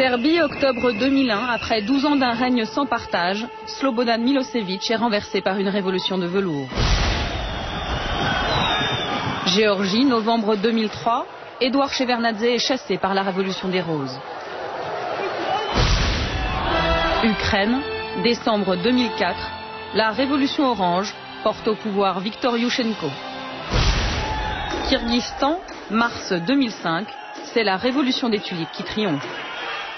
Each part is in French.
Serbie, octobre 2001, après 12 ans d'un règne sans partage, Slobodan Milosevic est renversé par une révolution de velours. Géorgie, novembre 2003, Edouard Shevardnadze est chassé par la révolution des roses. Ukraine, décembre 2004, la révolution orange porte au pouvoir Viktor Yushchenko. Kyrgyzstan, mars 2005, c'est la révolution des tulipes qui triomphe.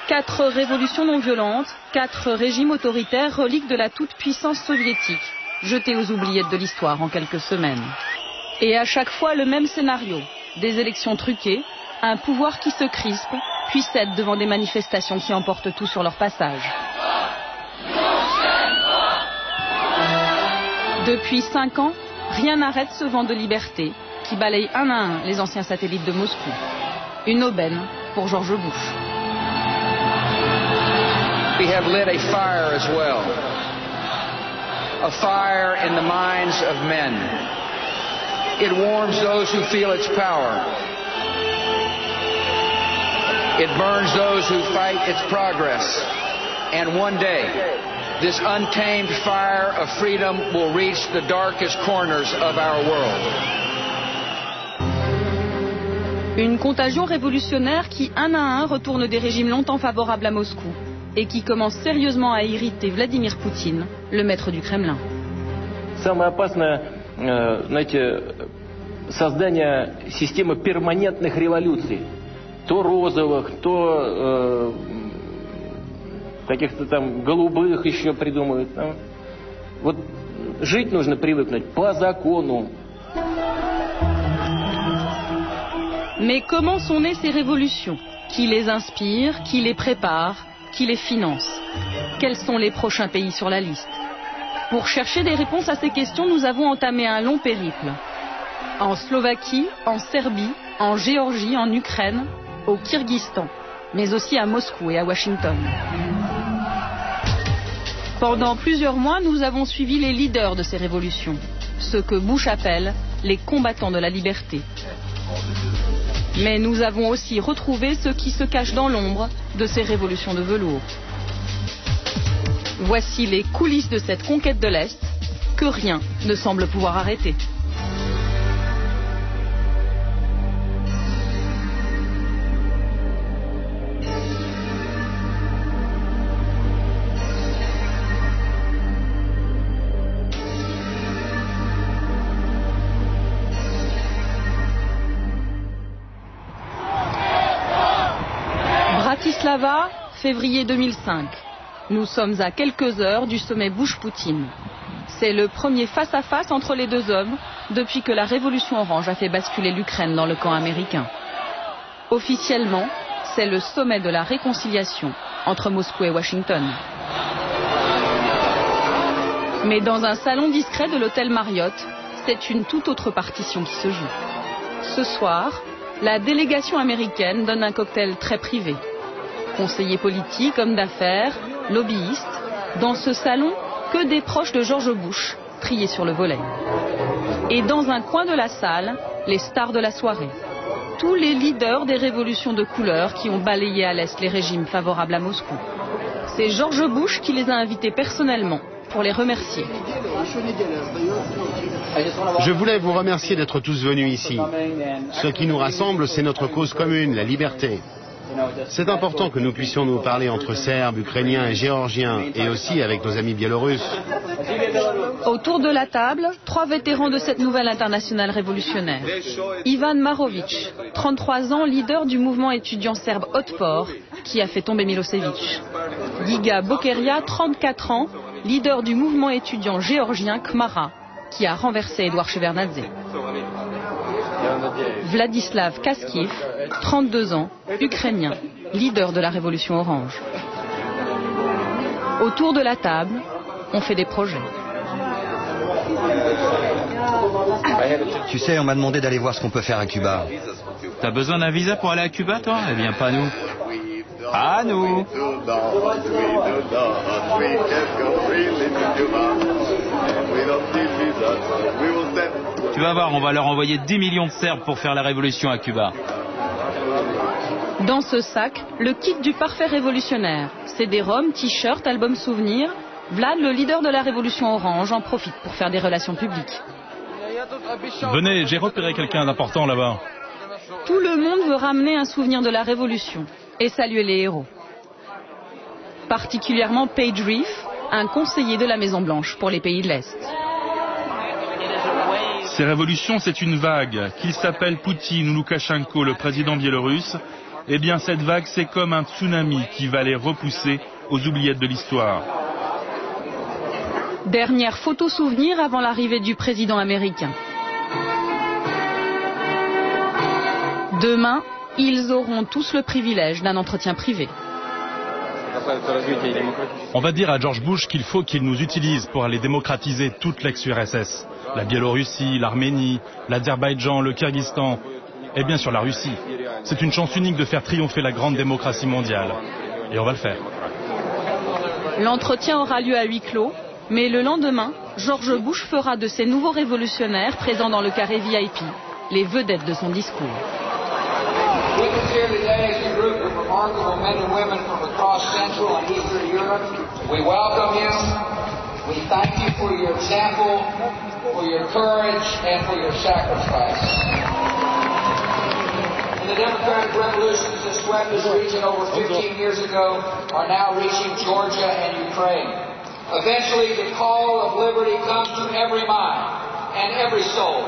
Quatre révolutions non violentes, quatre régimes autoritaires reliques de la toute-puissance soviétique, jetés aux oubliettes de l'histoire en quelques semaines. Et à chaque fois le même scénario, des élections truquées, un pouvoir qui se crispe, puis cède devant des manifestations qui emportent tout sur leur passage. Depuis cinq ans, rien n'arrête ce vent de liberté qui balaye un à un les anciens satellites de Moscou. Une aubaine pour George Bush. We have lit a fire as well. A fire in the minds of men. It warms those who feel its power. It burns those who fight its progress. And one day, this untamed fire of freedom will reach the darkest corners of our world. Une contagion révolutionnaire qui, un à un, retourne des régimes longtemps favorables à Moscou et qui commence sérieusement à irriter Vladimir Poutine, le maître du Kremlin. Самое опасное, э, знаете, создание системы перманентных революций. То розовых, то э, каких-то там голубых еще придумывают. там. Вот жить нужно привыкнуть по закону. Mais comment sont nées ces révolutions Qui les inspire Qui les prépare Qui les finance Quels sont les prochains pays sur la liste? Pour chercher des réponses à ces questions, nous avons entamé un long périple. En Slovaquie, en Serbie, en Géorgie, en Ukraine, au Kyrgyzstan, mais aussi à Moscou et à Washington. Pendant plusieurs mois, nous avons suivi les leaders de ces révolutions, ceux que Bush appelle les combattants de la liberté. Mais nous avons aussi retrouvé ceux qui se cachent dans l'ombre de ces révolutions de velours. Voici les coulisses de cette conquête de l'Est que rien ne semble pouvoir arrêter. Février 2005. Nous sommes à quelques heures du sommet Bush-Poutine. C'est le premier face-à-face entre les deux hommes depuis que la révolution orange a fait basculer l'Ukraine dans le camp américain. Officiellement, c'est le sommet de la réconciliation entre Moscou et Washington. Mais dans un salon discret de l'hôtel Marriott, c'est une toute autre partition qui se joue. Ce soir, la délégation américaine donne un cocktail très privé. Conseillers politiques, hommes d'affaires, lobbyistes, dans ce salon, que des proches de George Bush, triés sur le volet. Et dans un coin de la salle, les stars de la soirée. Tous les leaders des révolutions de couleur qui ont balayé à l'Est les régimes favorables à Moscou. C'est George Bush qui les a invités personnellement pour les remercier. Je voulais vous remercier d'être tous venus ici. Ce qui nous rassemble, c'est notre cause commune, la liberté. C'est important que nous puissions nous parler entre Serbes, Ukrainiens et Géorgiens, et aussi avec nos amis biélorusses. Autour de la table, trois vétérans de cette nouvelle internationale révolutionnaire. Ivan Marovic, 33 ans, leader du mouvement étudiant serbe Otpor, qui a fait tomber Milosevic. Giga Bokeria, 34 ans, leader du mouvement étudiant géorgien Khmara, qui a renversé Edouard Shevardnadze. Vladislav Kaskiv, 32 ans, ukrainien, leader de la révolution orange. Autour de la table, on fait des projets. Tu sais, on m'a demandé d'aller voir ce qu'on peut faire à Cuba. T'as besoin d'un visa pour aller à Cuba, toi? Eh bien, pas nous. Pas nous. Tu vas voir, on va leur envoyer 10 millions de Serbes pour faire la révolution à Cuba. Dans ce sac, le kit du parfait révolutionnaire. CD-ROM, t-shirt, album souvenir. Vlad, le leader de la révolution orange, en profite pour faire des relations publiques. Venez, j'ai repéré quelqu'un d'important là-bas. Tout le monde veut ramener un souvenir de la révolution et saluer les héros. Particulièrement Paige Reef, un conseiller de la Maison Blanche pour les pays de l'Est. Ces révolutions, c'est une vague. Qu'il s'appelle Poutine ou Loukachenko, le président biélorusse, eh bien cette vague, c'est comme un tsunami qui va les repousser aux oubliettes de l'histoire. Dernière photo souvenir avant l'arrivée du président américain. Demain, ils auront tous le privilège d'un entretien privé. On va dire à George Bush qu'il faut qu'il nous utilise pour aller démocratiser toute l'ex-URSS. La Biélorussie, l'Arménie, l'Azerbaïdjan, le Kyrgyzstan et bien sûr la Russie. C'est une chance unique de faire triompher la grande démocratie mondiale. Et on va le faire. L'entretien aura lieu à huis clos, mais le lendemain, George Bush fera de ces nouveaux révolutionnaires présents dans le carré VIP les vedettes de son discours. We welcome you. We thank you for your example, for your courage, and for your sacrifice. And the democratic revolutions that swept this region over 15 years ago are now reaching Georgia and Ukraine. Eventually, the call of liberty comes to every mind and every soul.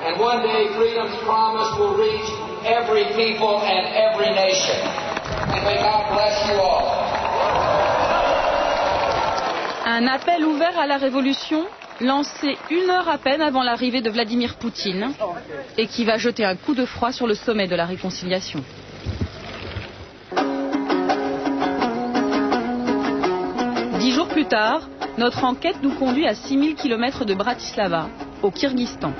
And one day, freedom's promise will reach every people and every nation. May God bless you all. Un appel ouvert à la révolution, lancé une heure à peine avant l'arrivée de Vladimir Poutine, et qui va jeter un coup de froid sur le sommet de la réconciliation. Dix jours plus tard, notre enquête nous conduit à 6000 km de Bratislava, au Kyrgyzstan.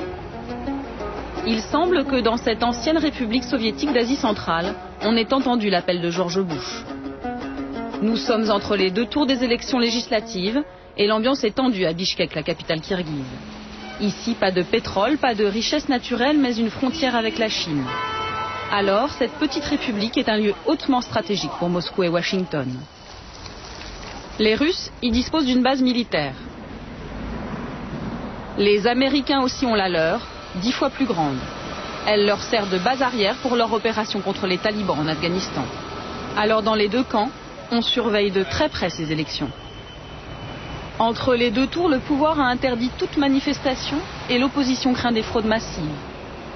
Il semble que dans cette ancienne république soviétique d'Asie centrale, on ait entendu l'appel de George Bush. Nous sommes entre les deux tours des élections législatives et l'ambiance est tendue à Bishkek, la capitale kirghize. Ici, pas de pétrole, pas de richesse naturelle, mais une frontière avec la Chine. Alors, cette petite république est un lieu hautement stratégique pour Moscou et Washington. Les Russes y disposent d'une base militaire. Les Américains aussi ont la leur, dix fois plus grande. Elle leur sert de base arrière pour leur opération contre les talibans en Afghanistan. Alors dans les deux camps, on surveille de très près ces élections. Entre les deux tours, le pouvoir a interdit toute manifestation et l'opposition craint des fraudes massives.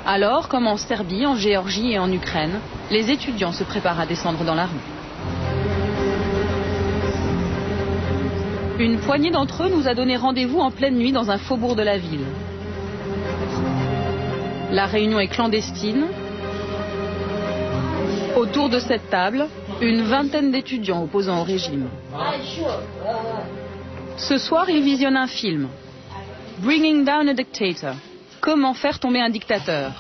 Alors, comme en Serbie, en Géorgie et en Ukraine, les étudiants se préparent à descendre dans la rue. Une poignée d'entre eux nous a donné rendez-vous en pleine nuit dans un faubourg de la ville. La réunion est clandestine. Autour de cette table, une vingtaine d'étudiants opposant au régime. Ce soir, ils visionnent un film. Bringing Down a Dictator. Comment faire tomber un dictateur?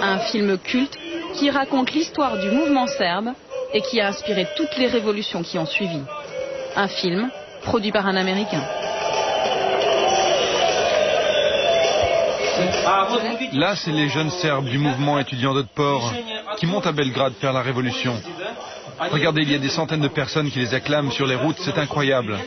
Un film culte qui raconte l'histoire du mouvement serbe et qui a inspiré toutes les révolutions qui ont suivi. Un film produit par un Américain. Là, c'est les jeunes Serbes du mouvement étudiant d'Otpor qui montent à Belgrade faire la révolution. Regardez, il y a des centaines de personnes qui les acclament sur les routes, c'est incroyable.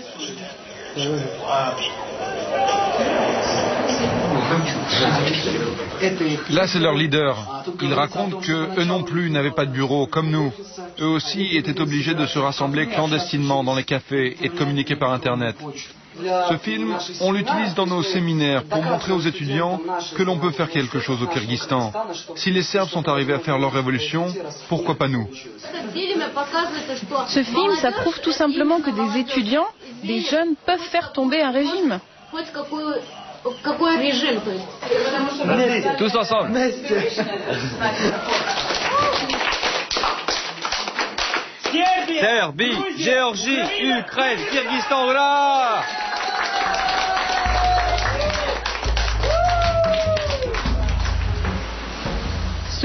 Là, c'est leur leader. Ils racontent que eux non plus n'avaient pas de bureau, comme nous. Eux aussi étaient obligés de se rassembler clandestinement dans les cafés et de communiquer par Internet. Ce film, on l'utilise dans nos séminaires pour montrer aux étudiants que l'on peut faire quelque chose au Kyrgyzstan. Si les Serbes sont arrivés à faire leur révolution, pourquoi pas nous? Ce film, ça prouve tout simplement que des étudiants, des jeunes, peuvent faire tomber un régime. Tous ensemble. Serbie, Géorgie, Ukraine, Kyrgyzstan, voilà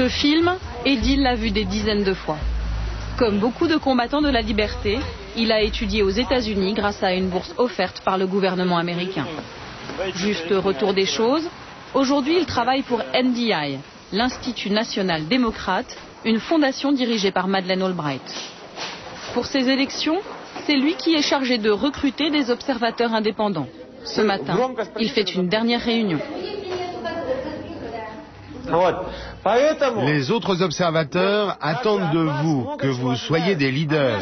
Ce film, Edil l'a vu des dizaines de fois. Comme beaucoup de combattants de la liberté, il a étudié aux États-Unis grâce à une bourse offerte par le gouvernement américain. Juste retour des choses, aujourd'hui il travaille pour NDI, l'Institut national démocrate, une fondation dirigée par Madeleine Albright. Pour ces élections, c'est lui qui est chargé de recruter des observateurs indépendants. Ce matin, il fait une dernière réunion. Les autres observateurs attendent de vous que vous soyez des leaders.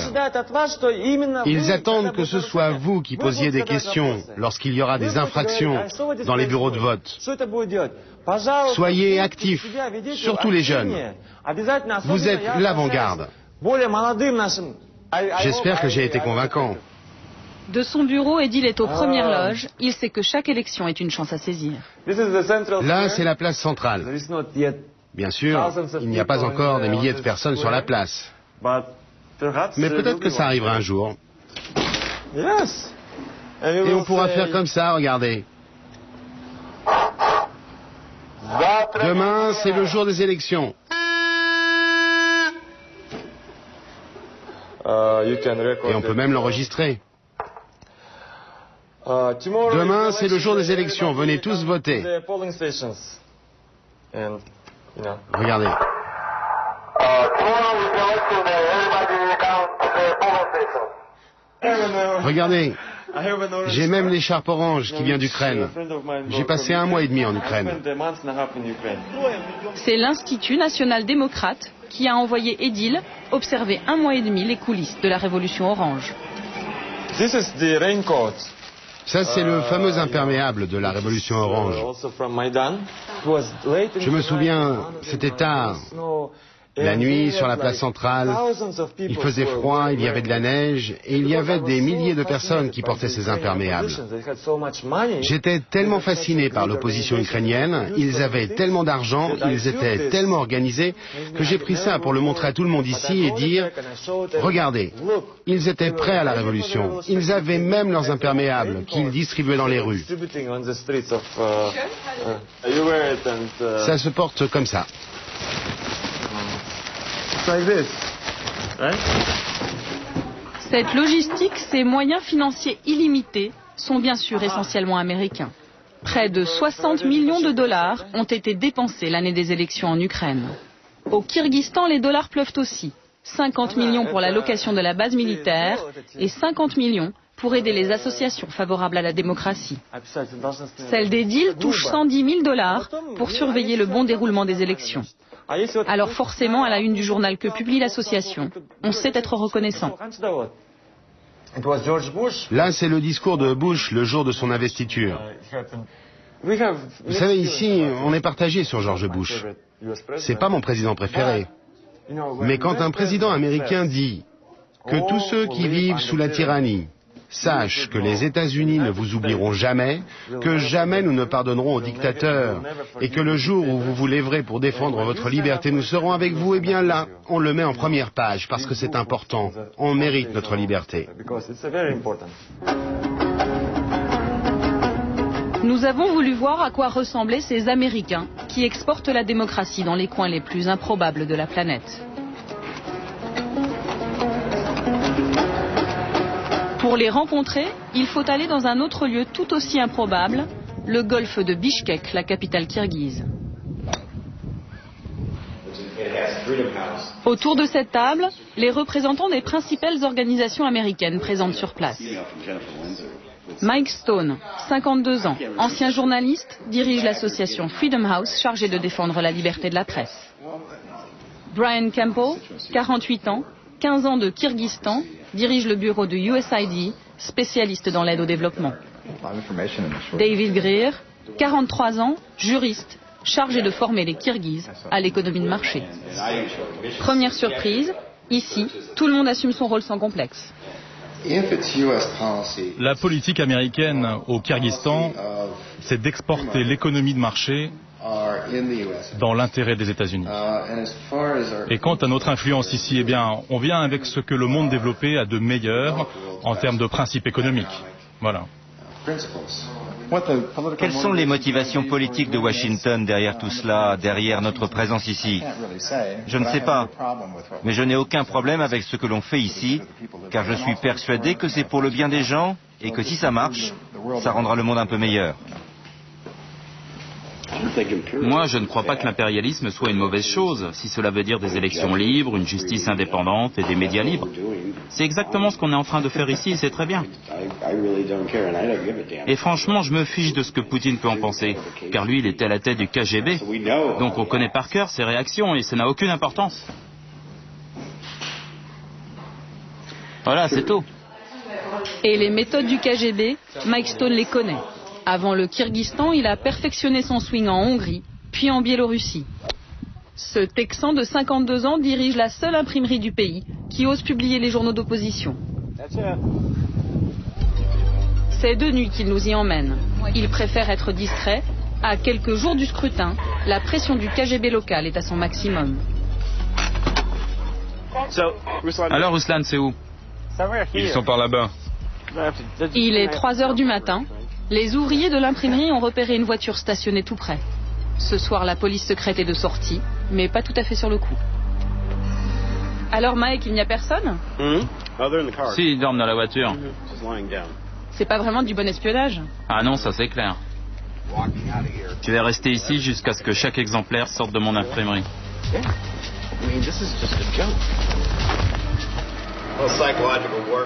Ils attendent que ce soit vous qui posiez des questions lorsqu'il y aura des infractions dans les bureaux de vote. Soyez actifs, surtout les jeunes. Vous êtes l'avant-garde. J'espère que j'ai été convaincant. De son bureau, Edil est aux premières loges. Il sait que chaque élection est une chance à saisir. Là, c'est la place centrale. Bien sûr, il n'y a pas encore des milliers de personnes sur la place. Mais peut-être que ça arrivera un jour. Et on pourra faire comme ça, regardez. Demain, c'est le jour des élections. Et on peut même l'enregistrer. Demain, c'est le jour des élections. Venez tous voter. Regardez. Regardez, j'ai même l'écharpe orange qui vient d'Ukraine. J'ai passé un mois et demi en Ukraine. C'est l'Institut national démocrate qui a envoyé Edil observer un mois et demi les coulisses de la révolution orange. Ça, c'est le fameux imperméable de la révolution orange. Je me souviens, c'était tard. La nuit, sur la place centrale, il faisait froid, il y avait de la neige, et il y avait des milliers de personnes qui portaient ces imperméables. J'étais tellement fasciné par l'opposition ukrainienne, ils avaient tellement d'argent, ils étaient tellement organisés, que j'ai pris ça pour le montrer à tout le monde ici et dire, regardez, ils étaient prêts à la révolution, ils avaient même leurs imperméables qu'ils distribuaient dans les rues. Ça se porte comme ça. Cette logistique, ces moyens financiers illimités sont bien sûr essentiellement américains. Près de 60 millions de dollars ont été dépensés l'année des élections en Ukraine. Au Kyrgyzstan, les dollars pleuvent aussi. 50 millions pour la location de la base militaire et 50 millions pour aider les associations favorables à la démocratie. Celle des deals touche 110 000 dollars pour surveiller le bon déroulement des élections. Alors forcément, à la une du journal que publie l'association, on sait être reconnaissant. Là, c'est le discours de Bush le jour de son investiture. Vous savez, ici, on est partagé sur George Bush. C'est pas mon président préféré. Mais quand un président américain dit que tous ceux qui vivent sous la tyrannie Sache que les États-Unis ne vous oublieront jamais, que jamais nous ne pardonnerons aux dictateurs, et que le jour où vous vous lèverez pour défendre votre liberté, nous serons avec vous, et eh bien là, on le met en première page, parce que c'est important. On mérite notre liberté. Nous avons voulu voir à quoi ressemblaient ces Américains qui exportent la démocratie dans les coins les plus improbables de la planète. Pour les rencontrer, il faut aller dans un autre lieu tout aussi improbable, le golfe de Bishkek, la capitale kirghize. Autour de cette table, les représentants des principales organisations américaines présentes sur place. Mike Stone, 52 ans, ancien journaliste, dirige l'association Freedom House chargée de défendre la liberté de la presse. Brian Campbell, 48 ans, 15 ans de Kyrgyzstan, dirige le bureau de USAID, spécialiste dans l'aide au développement. David Greer, 43 ans, juriste, chargé de former les Kirghizes à l'économie de marché. Première surprise, ici, tout le monde assume son rôle sans complexe. La politique américaine au Kyrgyzstan, c'est d'exporter l'économie de marché dans l'intérêt des États-Unis. Et quant à notre influence ici, eh bien, on vient avec ce que le monde développé a de meilleur en termes de principes économiques. Voilà. Quelles sont les motivations politiques de Washington derrière tout cela, derrière notre présence ici? Je ne sais pas, mais je n'ai aucun problème avec ce que l'on fait ici, car je suis persuadé que c'est pour le bien des gens et que si ça marche, ça rendra le monde un peu meilleur. Moi, je ne crois pas que l'impérialisme soit une mauvaise chose, si cela veut dire des élections libres, une justice indépendante et des médias libres. C'est exactement ce qu'on est en train de faire ici, c'est très bien. Et franchement, je me fiche de ce que Poutine peut en penser, car lui, il était à la tête du KGB. Donc on connaît par cœur ses réactions, et ça n'a aucune importance. Voilà, c'est tout. Et les méthodes du KGB, Mike Stone les connaît. Avant le Kyrgyzstan, il a perfectionné son swing en Hongrie, puis en Biélorussie. Ce Texan de 52 ans dirige la seule imprimerie du pays qui ose publier les journaux d'opposition. C'est de nuit qu'il nous y emmène. Il préfère être distrait. À quelques jours du scrutin, la pression du KGB local est à son maximum. Alors, Ruslan, c'est où? Ils sont par là-bas. Il est 3 heures du matin. Les ouvriers de l'imprimerie ont repéré une voiture stationnée tout près. Ce soir, la police secrète est de sortie, mais pas tout à fait sur le coup. Alors, Mike, il n'y a personne? Si, ils dorment dans la voiture. C'est pas vraiment du bon espionnage. Ah non, ça c'est clair. Je vais rester ici jusqu'à ce que chaque exemplaire sorte de mon imprimerie.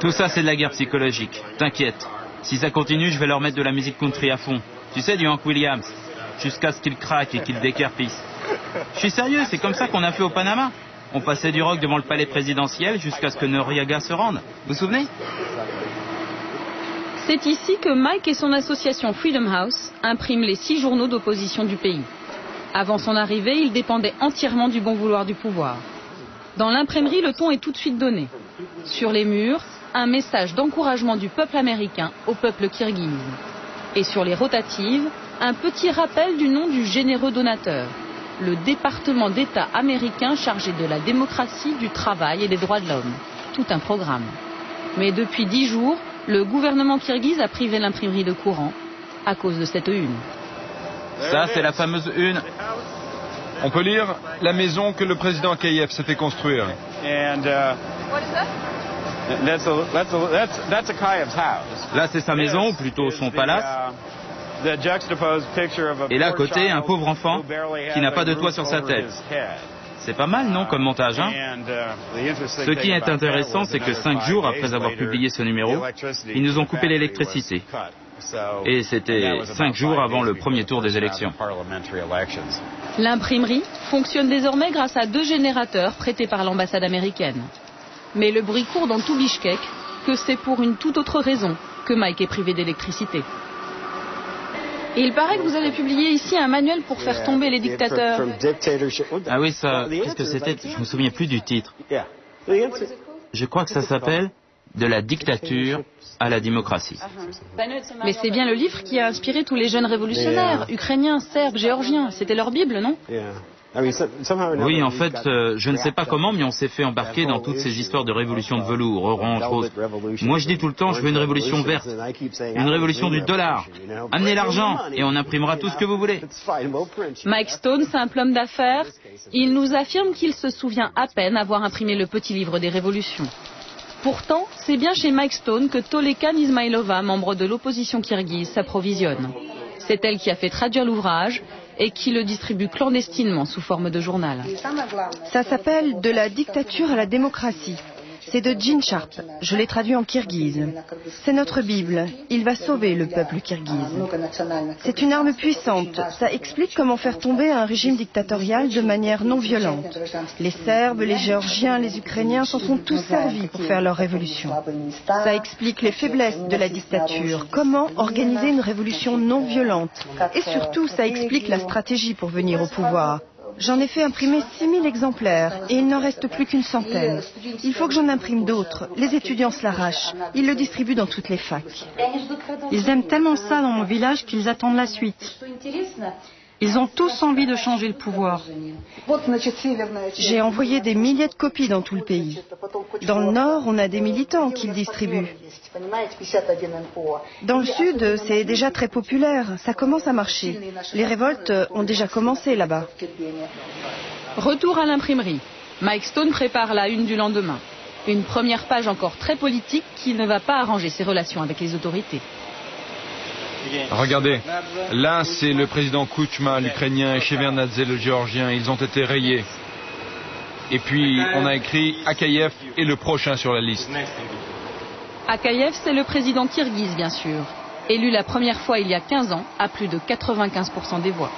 Tout ça, c'est de la guerre psychologique. T'inquiète. Si ça continue, je vais leur mettre de la musique country à fond. Tu sais, du Hank Williams. Jusqu'à ce qu'il craque et qu'il décarpisse. Je suis sérieux, c'est comme ça qu'on a fait au Panama. On passait du rock devant le palais présidentiel jusqu'à ce que Noriega se rende. Vous vous souvenez? C'est ici que Mike et son association Freedom House impriment les six journaux d'opposition du pays. Avant son arrivée, il dépendait entièrement du bon vouloir du pouvoir. Dans l'imprimerie, le ton est tout de suite donné. Sur les murs, un message d'encouragement du peuple américain au peuple kirghize. Et sur les rotatives, un petit rappel du nom du généreux donateur, le département d'État américain chargé de la démocratie, du travail et des droits de l'homme. Tout un programme. Mais depuis dix jours, le gouvernement kirghize a privé l'imprimerie de courant à cause de cette une. Ça, c'est la fameuse une. On peut lire la maison que le président Akayev s'est fait construire. Là, c'est sa maison, ou plutôt son palace. Et là, à côté, un pauvre enfant qui n'a pas de toit sur sa tête. C'est pas mal, non, comme montage, hein Ce qui est intéressant, c'est que cinq jours après avoir publié ce numéro, ils nous ont coupé l'électricité. Et c'était cinq jours avant le premier tour des élections. L'imprimerie fonctionne désormais grâce à deux générateurs prêtés par l'ambassade américaine. Mais le bruit court dans tout Bishkek que c'est pour une toute autre raison que Mike est privé d'électricité. Et il paraît que vous avez publié ici un manuel pour faire tomber les dictateurs. Ah oui, ça, qu'est-ce que c'était Je me souviens plus du titre. Je crois que ça s'appelle De la dictature à la démocratie. Mais c'est bien le livre qui a inspiré tous les jeunes révolutionnaires, ukrainiens, serbes, géorgiens. C'était leur Bible, non? Oui, en fait, euh, je ne sais pas comment, mais on s'est fait embarquer dans toutes ces histoires de révolution de velours, orange, rose. Moi, je dis tout le temps, je veux une révolution verte, une révolution du dollar. Amenez l'argent et on imprimera tout ce que vous voulez. Mike Stone, simple homme d'affaires, il nous affirme qu'il se souvient à peine avoir imprimé le petit livre des révolutions. Pourtant, c'est bien chez Mike Stone que Tolekan Ismailova, membre de l'opposition kirghize, s'approvisionne. C'est elle qui a fait traduire l'ouvrage et qui le distribue clandestinement sous forme de journal. Ça s'appelle De la dictature à la démocratie. C'est de Gene Sharp. Je l'ai traduit en kirghize. C'est notre Bible. Il va sauver le peuple kirghize. C'est une arme puissante. Ça explique comment faire tomber un régime dictatorial de manière non violente. Les Serbes, les Géorgiens, les Ukrainiens s'en sont tous servis pour faire leur révolution. Ça explique les faiblesses de la dictature. Comment organiser une révolution non violente. Et surtout, ça explique la stratégie pour venir au pouvoir. J'en ai fait imprimer 6000 exemplaires et il n'en reste plus qu'une centaine. Il faut que j'en imprime d'autres. Les étudiants se l'arrachent. Ils le distribuent dans toutes les facs. Ils aiment tellement ça dans mon village qu'ils attendent la suite. Ils ont tous envie de changer le pouvoir. J'ai envoyé des milliers de copies dans tout le pays. Dans le nord, on a des militants qui distribuent. Dans le sud, c'est déjà très populaire. Ça commence à marcher. Les révoltes ont déjà commencé là-bas. Retour à l'imprimerie. Mike Stone prépare la une du lendemain. Une première page encore très politique qui ne va pas arranger ses relations avec les autorités. Regardez, là c'est le président Kuchma, l'Ukrainien, et Shevardnadze, le Géorgien. Ils ont été rayés. Et puis on a écrit Akayev est le prochain sur la liste. Akayev, c'est le président kirghiz, bien sûr. Élu la première fois il y a 15 ans, à plus de 95% des voix.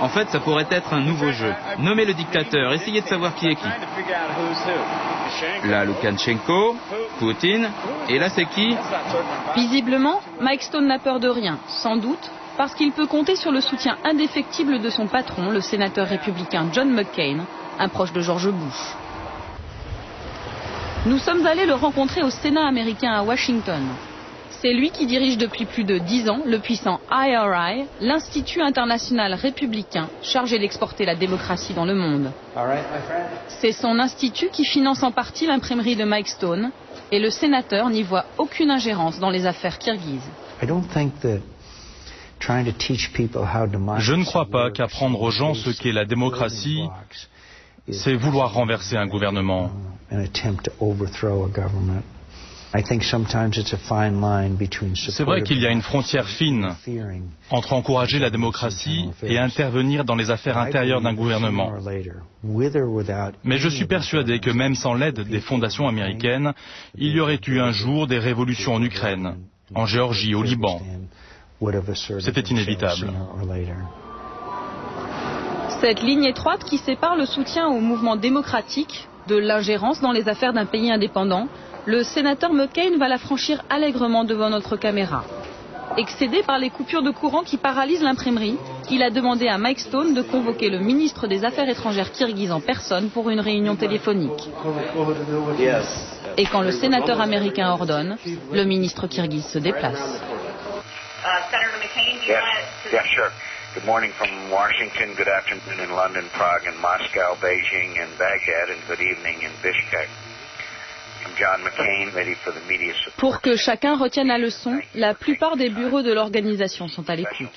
En fait, ça pourrait être un nouveau jeu. Nommez le dictateur, essayez de savoir qui est qui. Là, Lukashenko, Poutine, et là, c'est qui Visiblement, Mike Stone n'a peur de rien, sans doute parce qu'il peut compter sur le soutien indéfectible de son patron, le sénateur républicain John McCain, un proche de George Bush. Nous sommes allés le rencontrer au Sénat américain à Washington. C'est lui qui dirige depuis plus de dix ans le puissant IRI, l'Institut international républicain chargé d'exporter la démocratie dans le monde. C'est son institut qui finance en partie l'imprimerie de Mike Stone et le sénateur n'y voit aucune ingérence dans les affaires kirghizes. Je ne crois pas qu'apprendre aux gens ce qu'est la démocratie, c'est vouloir renverser un gouvernement. C'est vrai qu'il y a une frontière fine entre encourager la démocratie et intervenir dans les affaires intérieures d'un gouvernement. Mais je suis persuadé que même sans l'aide des fondations américaines, il y aurait eu un jour des révolutions en Ukraine, en Géorgie, au Liban. C'était inévitable. Cette ligne étroite qui sépare le soutien au mouvement démocratique de l'ingérence dans les affaires d'un pays indépendant le sénateur McCain va la franchir allègrement devant notre caméra. Excédé par les coupures de courant qui paralysent l'imprimerie, il a demandé à Mike Stone de convoquer le ministre des Affaires étrangères kirghize en personne pour une réunion téléphonique. Et quand le sénateur américain ordonne, le ministre kirghize se déplace. Good morning from Washington, good afternoon in London, Prague, and Moscow, Beijing, and Baghdad, and good evening in Bishkek. Pour que chacun retienne la leçon, la plupart des bureaux de l'organisation sont à l'écoute.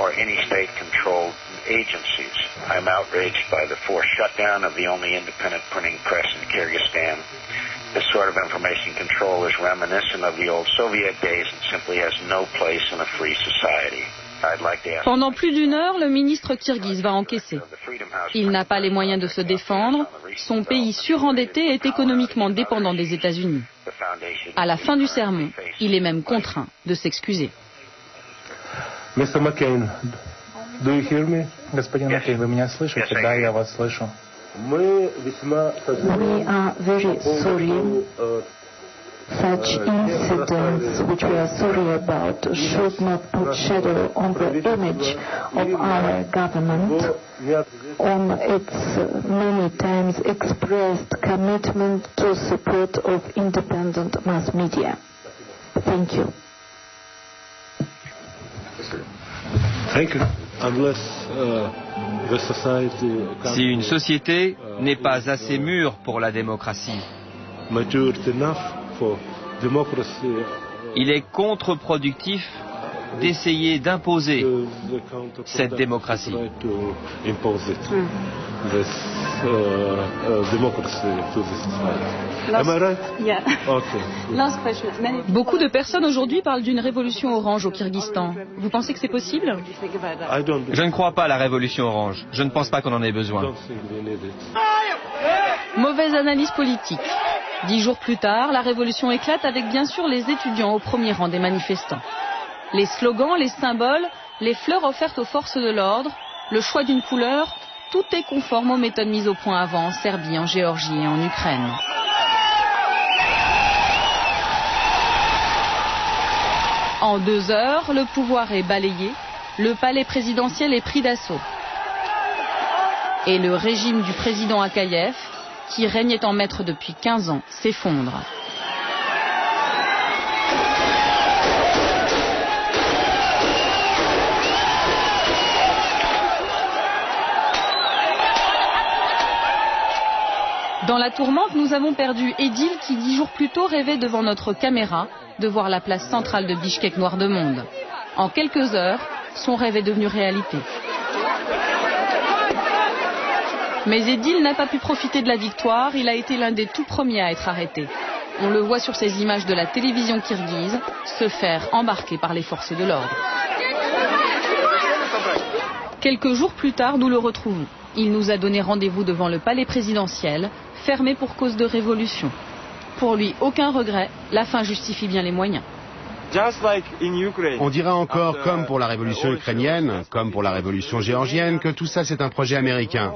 or any state-controlled agencies. I'm outraged by the forced shutdown of the only independent printing press in Kyrgyzstan This sort of information control is reminiscent of the old Soviet days and simply has no place in a free society. Pendant plus d'une heure, le ministre kirghize va encaisser. Il n'a pas les moyens de se défendre. Son pays surendetté est économiquement dépendant des États-Unis. À la fin du sermon, il est même contraint de s'excuser. Mr. McCain, do you hear me? Господин McCain, вы меня слышите? Да, я вас слышу. We are very sorry. Such incidents which we are sorry about should not put shadow on the image of our government, on its many times expressed commitment to support of independent mass media. Thank you. Thank you. Unless, uh, si une société n'est pas assez mûre pour la démocratie, il est contre-productif d'essayer d'imposer cette démocratie. Beaucoup de personnes aujourd'hui parlent d'une révolution orange au Kyrgyzstan. Vous pensez que c'est possible? Je ne crois pas à la révolution orange. Je ne pense pas qu'on en ait besoin. Mauvaise analyse politique. Dix jours plus tard, la révolution éclate avec bien sûr les étudiants au premier rang des manifestants. Les slogans, les symboles, les fleurs offertes aux forces de l'ordre, le choix d'une couleur, tout est conforme aux méthodes mises au point avant en Serbie, en Géorgie et en Ukraine. En deux heures, le pouvoir est balayé, le palais présidentiel est pris d'assaut. Et le régime du président Akayev, qui régnait en maître depuis 15 ans, s'effondre. Dans la tourmente, nous avons perdu Edil qui, dix jours plus tôt, rêvait devant notre caméra de voir la place centrale de Bishkek noire de monde. En quelques heures, son rêve est devenu réalité. Mais Edil n'a pas pu profiter de la victoire, il a été l'un des tout premiers à être arrêté. On le voit sur ces images de la télévision kirghize se faire embarquer par les forces de l'ordre. Quelques jours plus tard, nous le retrouvons. Il nous a donné rendez-vous devant le palais présidentiel, fermé pour cause de révolution. Pour lui, aucun regret, la fin justifie bien les moyens. On dira encore, comme pour la révolution ukrainienne, comme pour la révolution géorgienne, que tout ça c'est un projet américain.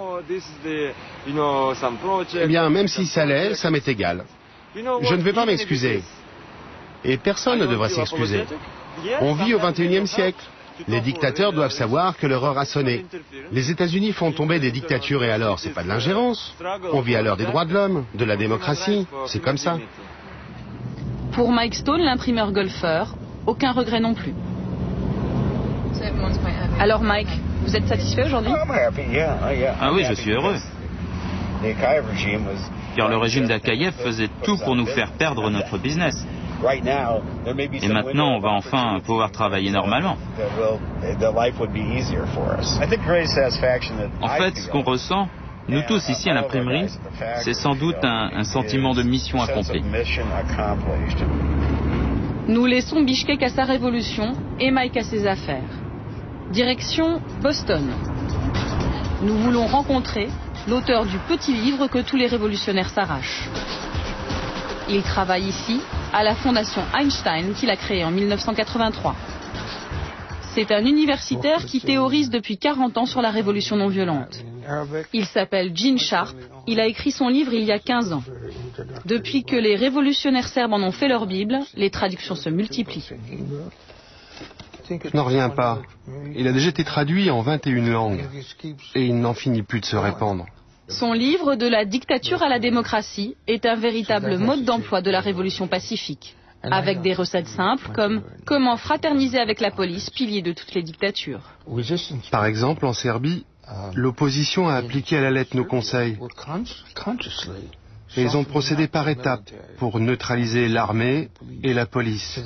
Eh bien, même si ça l'est, ça m'est égal. Je ne vais pas m'excuser. Et personne ne devrait s'excuser. On vit au XXIe siècle. Les dictateurs doivent savoir que l'horreur a sonné. Les États-Unis font tomber des dictatures et alors, c'est pas de l'ingérence. On vit à l'heure des droits de l'homme, de la démocratie. C'est comme ça. Pour Mike Stone, l'imprimeur golfeur, aucun regret non plus. Alors Mike, vous êtes satisfait aujourd'hui? Ah oui, je suis heureux. Car le régime d'Akayev faisait tout pour nous faire perdre notre business. Et maintenant, on va enfin pouvoir travailler normalement. En fait, ce qu'on ressent, nous tous ici à l'imprimerie, c'est sans doute un, un, sentiment de mission accomplie. Nous laissons Bishkek à sa révolution et Mike à ses affaires. Direction Boston. Nous voulons rencontrer l'auteur du petit livre que tous les révolutionnaires s'arrachent. Il travaille ici à la fondation Einstein qu'il a créée en 1983. C'est un universitaire qui théorise depuis 40 ans sur la révolution non violente. Il s'appelle Gene Sharp. Il a écrit son livre il y a 15 ans. Depuis que les révolutionnaires serbes en ont fait leur Bible, les traductions se multiplient. Je n'en reviens pas. Il a déjà été traduit en 21 langues et il n'en finit plus de se répandre. Son livre De la dictature à la démocratie est un véritable mode d'emploi de la révolution pacifique, avec des recettes simples comme comment fraterniser avec la police, pilier de toutes les dictatures. Par exemple, en Serbie, l'opposition a appliqué à la lettre nos conseils. Et ils ont procédé par étapes pour neutraliser l'armée et la police,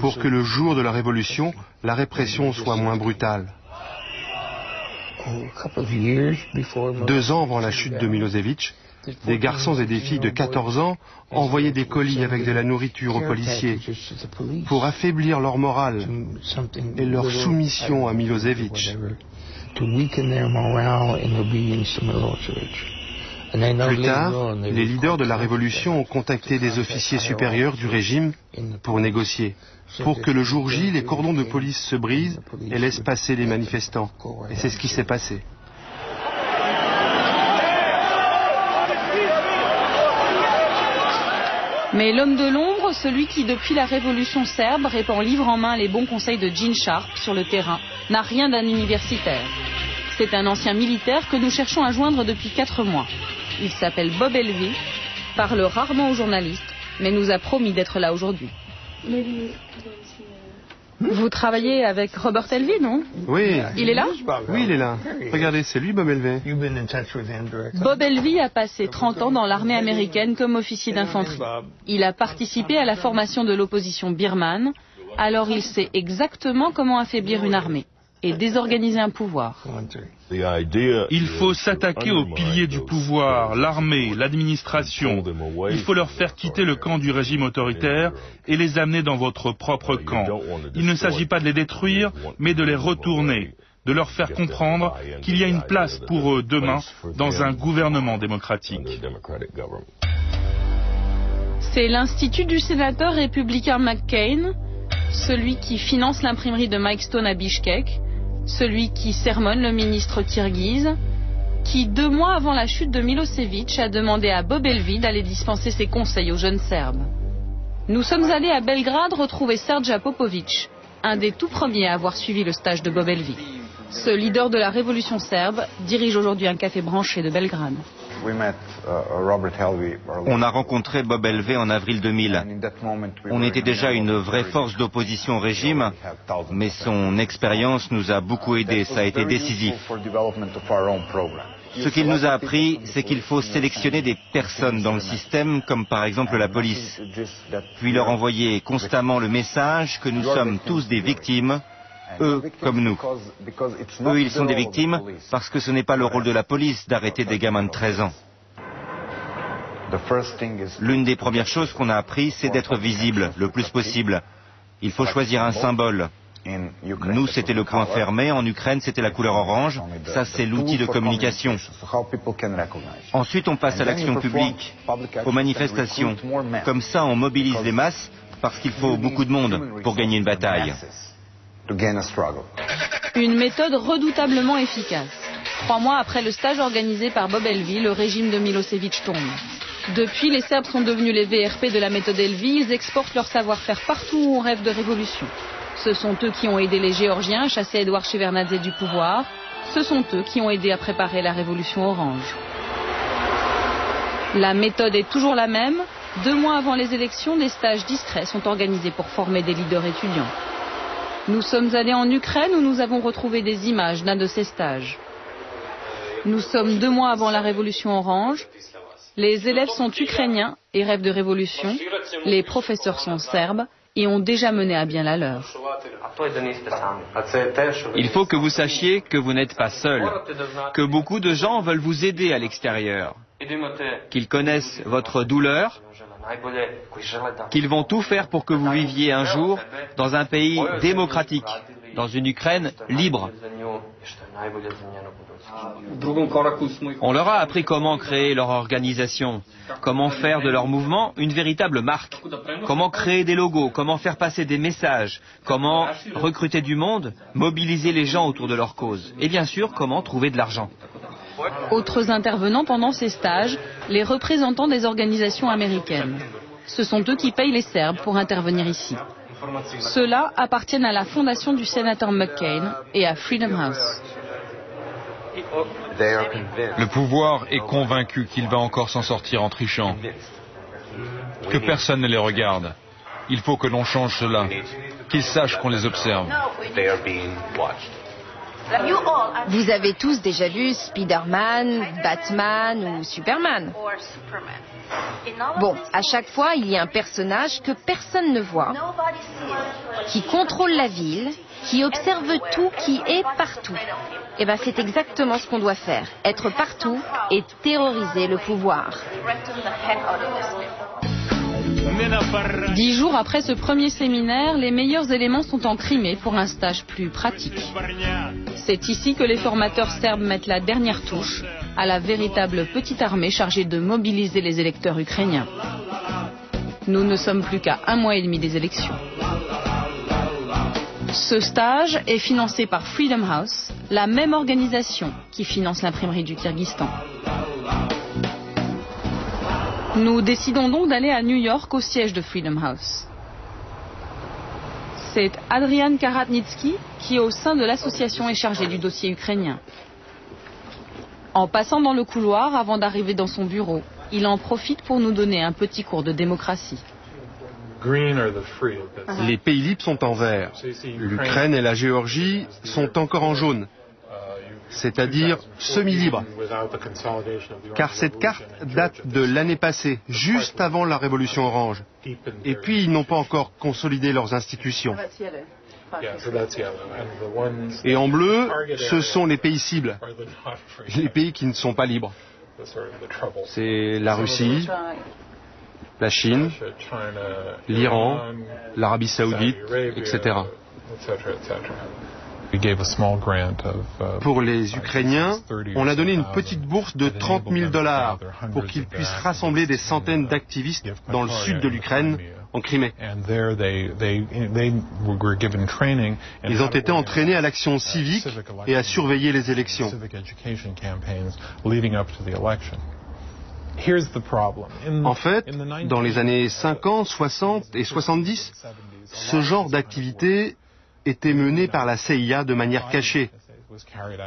pour que le jour de la révolution, la répression soit moins brutale. Deux ans avant la chute de Milosevic, des garçons et des filles de 14 ans envoyaient des colis avec de la nourriture aux policiers pour affaiblir leur morale et leur soumission à Milosevic. Plus tard, les leaders de la révolution ont contacté des officiers supérieurs du régime pour négocier, pour que le jour J, les cordons de police se brisent et laissent passer les manifestants. Et c'est ce qui s'est passé. Mais l'homme de l'ombre, celui qui depuis la révolution serbe répand livre en main les bons conseils de Gene Sharp sur le terrain, n'a rien d'un universitaire. C'est un ancien militaire que nous cherchons à joindre depuis quatre mois. Il s'appelle Bob Elvy, parle rarement aux journalistes, mais nous a promis d'être là aujourd'hui. Vous travaillez avec Robert Elvy, non? Oui. Il est là? Oui, il est là. Regardez, c'est lui, Bob Elvy. Bob Elvy a passé 30 ans dans l'armée américaine comme officier d'infanterie. Il a participé à la formation de l'opposition birmane, alors il sait exactement comment affaiblir une armée et désorganiser un pouvoir. Il faut s'attaquer aux piliers du pouvoir, l'armée, l'administration. Il faut leur faire quitter le camp du régime autoritaire et les amener dans votre propre camp. Il ne s'agit pas de les détruire, mais de les retourner, de leur faire comprendre qu'il y a une place pour eux demain dans un gouvernement démocratique. C'est l'Institut du sénateur républicain McCain, celui qui finance l'imprimerie de Mike Stone à Bishkek, celui qui sermonne le ministre kirghize, qui, deux mois avant la chute de Milosevic, a demandé à Bob Elvy d'aller dispenser ses conseils aux jeunes Serbes. Nous sommes allés à Belgrade retrouver Serja Popovic, un des tout premiers à avoir suivi le stage de Bob Elvy. Ce leader de la révolution serbe dirige aujourd'hui un café branché de Belgrade. On a rencontré Bob Elvey en avril 2000. On était déjà une vraie force d'opposition au régime, mais son expérience nous a beaucoup aidés. Ça a été décisif. Ce qu'il nous a appris, c'est qu'il faut sélectionner des personnes dans le système, comme par exemple la police, puis leur envoyer constamment le message que nous sommes tous des victimes eux comme nous. Eux, ils sont des victimes parce que ce n'est pas le rôle de la police d'arrêter des gamins de 13 ans. L'une des premières choses qu'on a appris, c'est d'être visible le plus possible. Il faut choisir un symbole. Nous, c'était le point fermé. En Ukraine, c'était la couleur orange. Ça, c'est l'outil de communication. Ensuite, on passe à l'action publique, aux manifestations. Comme ça, on mobilise les masses parce qu'il faut beaucoup de monde pour gagner une bataille. Une méthode redoutablement efficace. Trois mois après le stage organisé par Bob Elvi, le régime de Milosevic tombe. Depuis, les Serbes sont devenus les VRP de la méthode Elvi. Ils exportent leur savoir-faire partout où on rêve de révolution. Ce sont eux qui ont aidé les Géorgiens à chasser Edouard Shevardnadze du pouvoir. Ce sont eux qui ont aidé à préparer la révolution orange. La méthode est toujours la même. Deux mois avant les élections, des stages discrets sont organisés pour former des leaders étudiants. Nous sommes allés en Ukraine où nous avons retrouvé des images d'un de ces stages. Nous sommes deux mois avant la révolution orange. Les élèves sont ukrainiens et rêvent de révolution. Les professeurs sont serbes et ont déjà mené à bien la leur. Il faut que vous sachiez que vous n'êtes pas seul, que beaucoup de gens veulent vous aider à l'extérieur, qu'ils connaissent votre douleur, qu'ils vont tout faire pour que vous viviez un jour dans un pays démocratique, dans une Ukraine libre. On leur a appris comment créer leur organisation, comment faire de leur mouvement une véritable marque, comment créer des logos, comment faire passer des messages, comment recruter du monde, mobiliser les gens autour de leur cause, et bien sûr comment trouver de l'argent. Autres intervenants pendant ces stages, les représentants des organisations américaines. Ce sont eux qui payent les Serbes pour intervenir ici. Ceux-là appartiennent à la fondation du sénateur McCain et à Freedom House. Le pouvoir est convaincu qu'il va encore s'en sortir en trichant, que personne ne les regarde. Il faut que l'on change cela, qu'ils sachent qu'on les observe. Vous avez tous déjà vu Spider-Man, Batman ou Superman. Bon, à chaque fois, il y a un personnage que personne ne voit, qui contrôle la ville, qui observe tout, qui est partout. Eh bien, c'est exactement ce qu'on doit faire. Être partout et terroriser le pouvoir. Dix jours après ce premier séminaire, les meilleurs éléments sont en Crimée pour un stage plus pratique. C'est ici que les formateurs serbes mettent la dernière touche à la véritable petite armée chargée de mobiliser les électeurs ukrainiens. Nous ne sommes plus qu'à un mois et demi des élections. Ce stage est financé par Freedom House, la même organisation qui finance l'imprimerie du Kyrgyzstan. Nous décidons donc d'aller à New York au siège de Freedom House. C'est Adrian Karatnitsky qui, au sein de l'association, est chargé du dossier ukrainien. En passant dans le couloir avant d'arriver dans son bureau, il en profite pour nous donner un petit cours de démocratie. Les pays libres sont en vert. L'Ukraine et la Géorgie sont encore en jaune c'est-à-dire semi-libre. Car cette carte date de l'année passée, juste avant la révolution orange. Et puis ils n'ont pas encore consolidé leurs institutions. Et en bleu, ce sont les pays cibles, les pays qui ne sont pas libres. C'est la Russie, la Chine, l'Iran, l'Arabie saoudite, etc. Uh, pour les Ukrainiens, on a donné une petite bourse de 30 000 dollars pour qu'ils puissent rassembler des centaines d'activistes dans le sud de l'Ukraine, en Crimée. Ils ont été entraînés à l'action civique et à surveiller les élections. En fait, dans les années 50, 60 et 70, ce genre d'activité était menée par la CIA de manière cachée.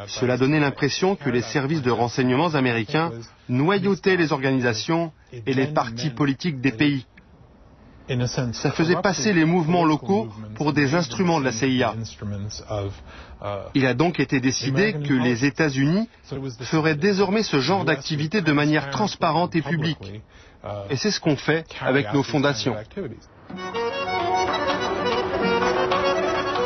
Cela donnait l'impression que les services de renseignement américains noyautaient les organisations et les partis politiques des pays. Ça faisait passer les mouvements locaux pour des instruments de la CIA. Il a donc été décidé que les États-Unis feraient désormais ce genre d'activité de manière transparente et publique. Et c'est ce qu'on fait avec nos fondations.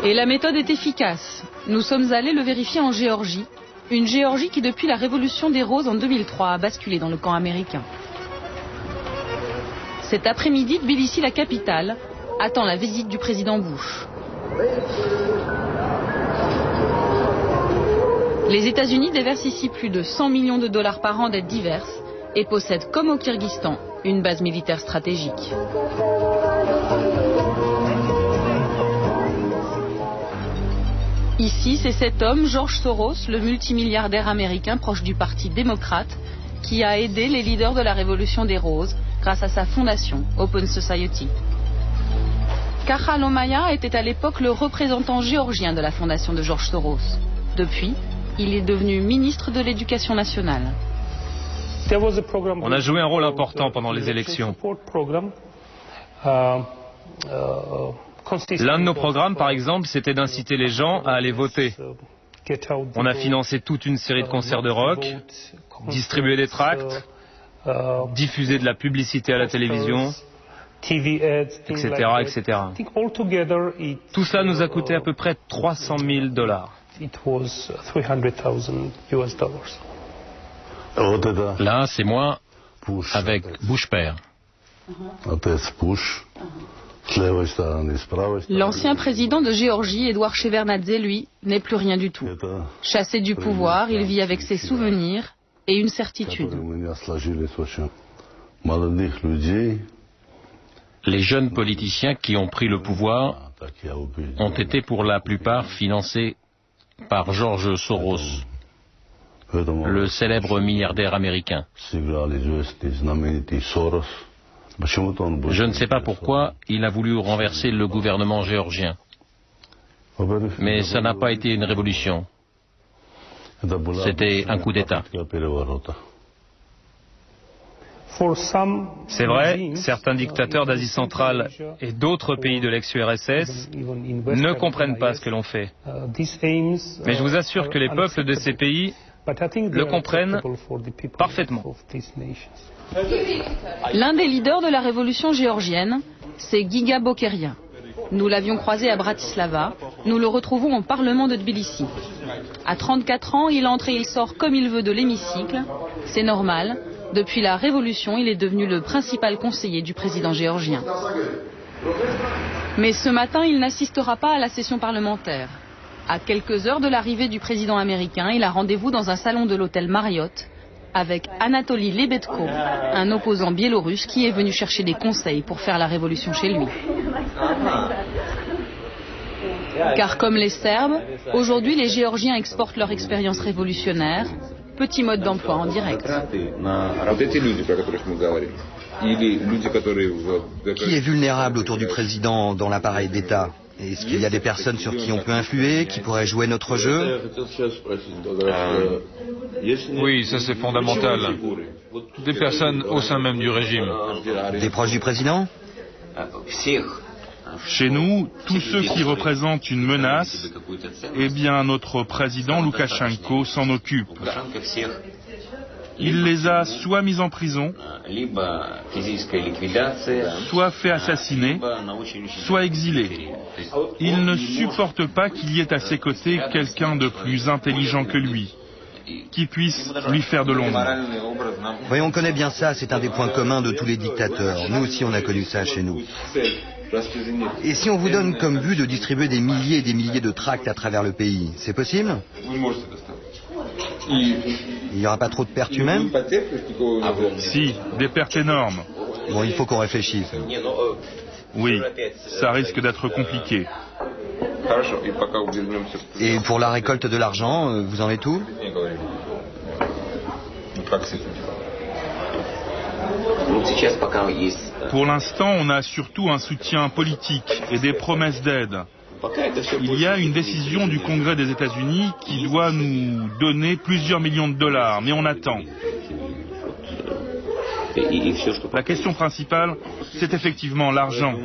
Et la méthode est efficace. Nous sommes allés le vérifier en Géorgie, une Géorgie qui depuis la révolution des roses en 2003 a basculé dans le camp américain. Cet après-midi, Tbilissi, la capitale, attend la visite du président Bush. Les États-Unis déversent ici plus de 100 millions de dollars par an d'aides diverses et possèdent, comme au Kyrgyzstan, une base militaire stratégique. Ici, c'est cet homme, George Soros, le multimilliardaire américain proche du Parti démocrate, qui a aidé les leaders de la révolution des roses grâce à sa fondation, Open Society. Kachal Omaya était à l'époque le représentant géorgien de la fondation de George Soros. Depuis, il est devenu ministre de l'Éducation nationale. On a joué un rôle important pendant les élections. L'un de nos programmes, par exemple, c'était d'inciter les gens à aller voter. On a financé toute une série de concerts de rock, distribué des tracts, diffusé de la publicité à la télévision, etc., etc. Tout cela nous a coûté à peu près 300 000 dollars. Là, c'est moi avec Bush père. L'ancien président de Géorgie, Edouard Shevardnadze, lui, n'est plus rien du tout. Chassé du pouvoir, il vit avec ses souvenirs et une certitude. Les jeunes politiciens qui ont pris le pouvoir ont été pour la plupart financés par George Soros, le célèbre milliardaire américain. Je ne sais pas pourquoi il a voulu renverser le gouvernement géorgien. Mais ça n'a pas été une révolution. C'était un coup d'État. C'est vrai, certains dictateurs d'Asie centrale et d'autres pays de l'ex-URSS ne comprennent pas ce que l'on fait. Mais je vous assure que les peuples de ces pays le comprennent parfaitement. L'un des leaders de la révolution géorgienne, c'est Giga Bokeria. Nous l'avions croisé à Bratislava. Nous le retrouvons au Parlement de Tbilissi. À 34 ans, il entre et il sort comme il veut de l'hémicycle. C'est normal. Depuis la révolution, il est devenu le principal conseiller du président géorgien. Mais ce matin, il n'assistera pas à la session parlementaire. À quelques heures de l'arrivée du président américain, il a rendez-vous dans un salon de l'hôtel Marriott avec Anatoly Lebedko, un opposant biélorusse qui est venu chercher des conseils pour faire la révolution chez lui. Car comme les Serbes, aujourd'hui les Géorgiens exportent leur expérience révolutionnaire, petit mode d'emploi en direct. Qui est vulnérable autour du président dans l'appareil d'État? Est-ce qu'il y a des personnes sur qui on peut influer, qui pourraient jouer notre jeu Oui, ça c'est fondamental. Des personnes au sein même du régime. Des proches du président Chez nous, tous ceux qui représentent une menace, eh bien notre président Loukachenko s'en occupe. Il les a soit mis en prison, soit fait assassiner, soit exilés. Il ne supporte pas qu'il y ait à ses côtés quelqu'un de plus intelligent que lui, qui puisse lui faire de l'ombre. Oui, on connaît bien ça, c'est un des points communs de tous les dictateurs. Nous aussi, on a connu ça chez nous. Et si on vous donne comme but de distribuer des milliers et des milliers de tracts à travers le pays, c'est possible? Il n'y aura pas trop de pertes humaines Si, des pertes énormes. Bon, il faut qu'on réfléchisse. Oui, ça risque d'être compliqué. Et pour la récolte de l'argent, euh, vous en êtes où Pour l'instant, on a surtout un soutien politique et des promesses d'aide. Il y a une décision du Congrès des États-Unis qui doit nous donner plusieurs millions de dollars, mais on attend. La question principale, c'est effectivement l'argent.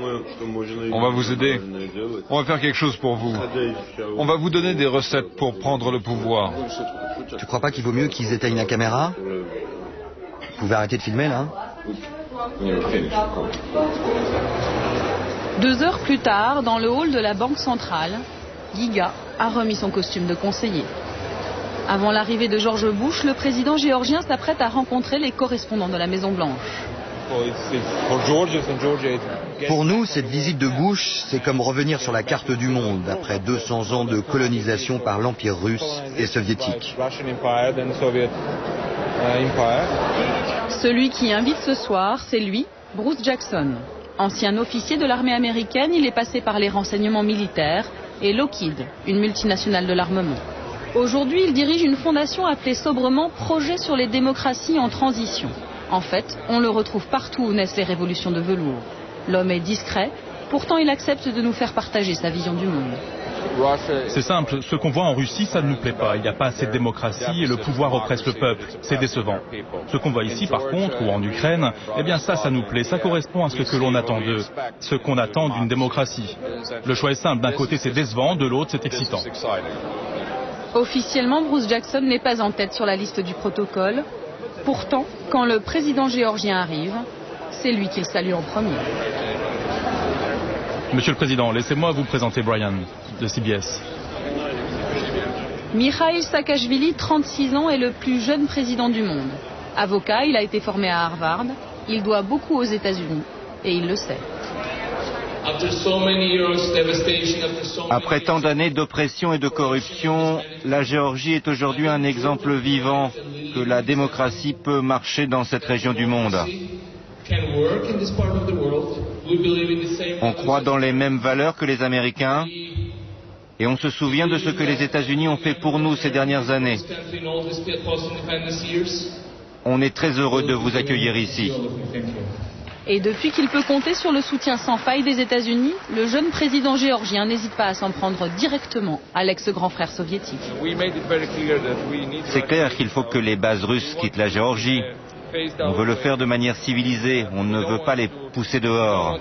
On va vous aider. On va faire quelque chose pour vous. On va vous donner des recettes pour prendre le pouvoir. Tu crois pas qu'il vaut mieux qu'ils éteignent la caméra? Vous pouvez arrêter de filmer là Deux heures plus tard, dans le hall de la Banque centrale, Giga a remis son costume de conseiller. Avant l'arrivée de George Bush, le président géorgien s'apprête à rencontrer les correspondants de la Maison-Blanche. Pour nous, cette visite de Bush, c'est comme revenir sur la carte du monde après 200 ans de colonisation par l'Empire russe et soviétique. Celui qui invite ce soir, c'est lui, Bruce Jackson. Ancien officier de l'armée américaine, il est passé par les renseignements militaires et Lockheed, une multinationale de l'armement. Aujourd'hui, il dirige une fondation appelée sobrement Projet sur les démocraties en transition. En fait, on le retrouve partout où naissent les révolutions de velours. L'homme est discret, pourtant il accepte de nous faire partager sa vision du monde. C'est simple, ce qu'on voit en Russie, ça ne nous plaît pas. Il n'y a pas assez de démocratie et le pouvoir oppresse le peuple. C'est décevant. Ce qu'on voit ici, par contre, ou en Ukraine, eh bien ça, ça nous plaît. Ça correspond à ce que l'on attend d'eux, ce qu'on attend d'une démocratie. Le choix est simple. D'un côté, c'est décevant, de l'autre, c'est excitant. Officiellement, Bruce Jackson n'est pas en tête sur la liste du protocole. Pourtant, quand le président géorgien arrive, c'est lui qu'il salue en premier. Monsieur le Président, laissez-moi vous présenter Brian, de CBS. Mikhail Saakashvili, 36 ans, est le plus jeune président du monde. Avocat, il a été formé à Harvard. Il doit beaucoup aux États-Unis et il le sait. Après tant d'années d'oppression et de corruption, la Géorgie est aujourd'hui un exemple vivant que la démocratie peut marcher dans cette région du monde. On croit dans les mêmes valeurs que les Américains et on se souvient de ce que les États-Unis ont fait pour nous ces dernières années. On est très heureux de vous accueillir ici. Et depuis qu'il peut compter sur le soutien sans faille des États-Unis, le jeune président géorgien n'hésite pas à s'en prendre directement à l'ex-grand frère soviétique. C'est clair qu'il faut que les bases russes quittent la Géorgie. On veut le faire de manière civilisée, on ne veut pas les pousser dehors.